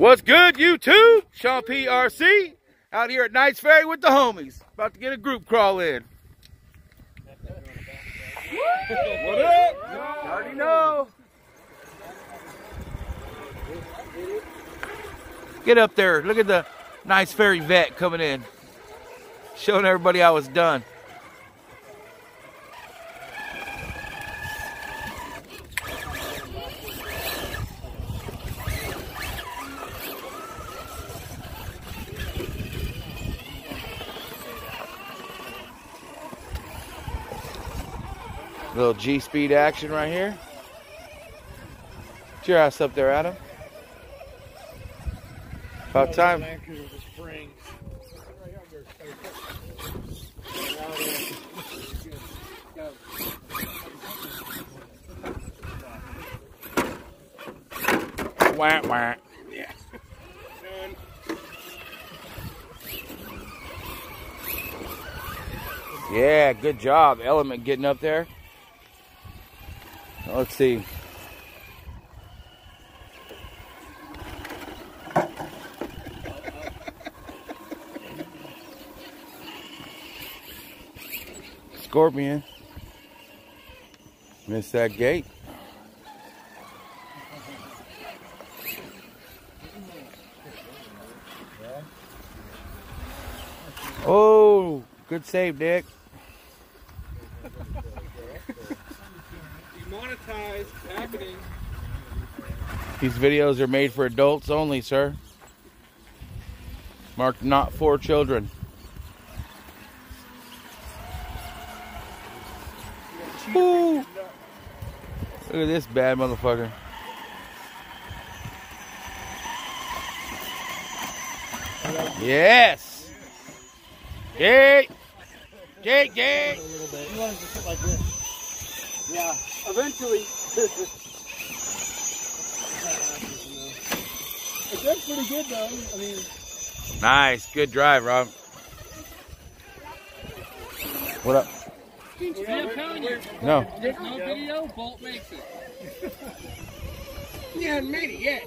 What's good, YouTube? Sean PRC out here at Knights Ferry with the homies. About to get a group crawl in. what up? You already know. Get up there. Look at the Knights Ferry vet coming in. Showing everybody how it's done. Little G-speed action right here. Get your ass up there, Adam. About time. Wah, wah. Yeah. Yeah, good job. Element getting up there. Let's see. Scorpion. Missed that gate. Oh, good save, Dick. Demonetized happening. These videos are made for adults only, sir. Marked not for children. Ooh. Look at this bad motherfucker. Yes. Jake. Jake, Jake. A little bit. You want to sit like this? Yeah. Eventually. Uh, it does pretty good though. I mean. Nice. Good drive, Rob. What up? See, I'm telling you. No. There's no video. Bolt makes it. He hasn't made it yet.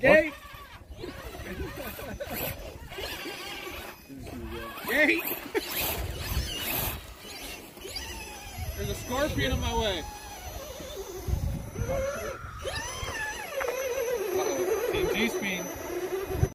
Dave. Dave. scorpion in my way. Uh-oh. In G-speed.